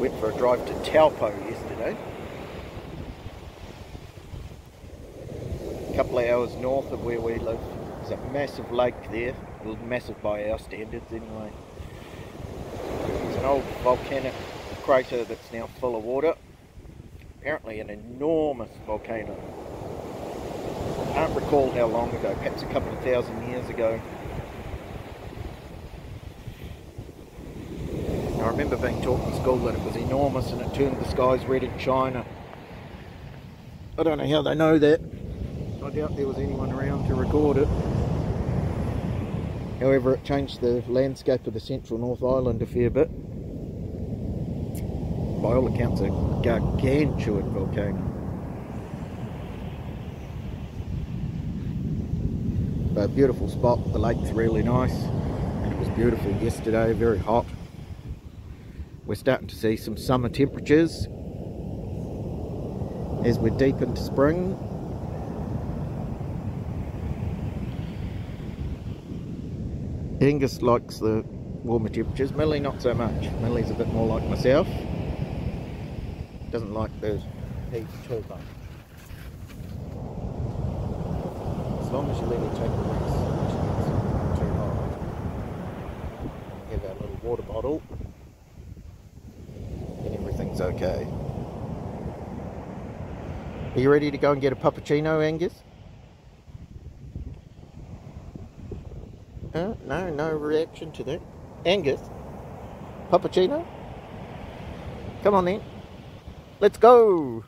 Went for a drive to Taupo yesterday. A couple of hours north of where we live. There's a massive lake there. Massive by our standards anyway. It's an old volcanic crater that's now full of water. Apparently an enormous volcano. I can't recall how long ago, perhaps a couple of thousand years ago. Remember being taught in school that it was enormous and it turned the skies red in China. I don't know how they know that. I doubt there was anyone around to record it. However, it changed the landscape of the central North Island a fair bit. By all accounts, a gargantuan volcano. But a beautiful spot, the lake's really nice. And it was beautiful yesterday, very hot. We're starting to see some summer temperatures as we're deep into spring. Angus likes the warmer temperatures, Millie not so much. Millie's a bit more like myself. Doesn't like the heat too much. As long as you let her take a rest, too hot. Have our little water bottle everything's okay. Are you ready to go and get a puppuccino, Angus? Uh, no, no reaction to that. Angus? Puppuccino? Come on then. Let's go!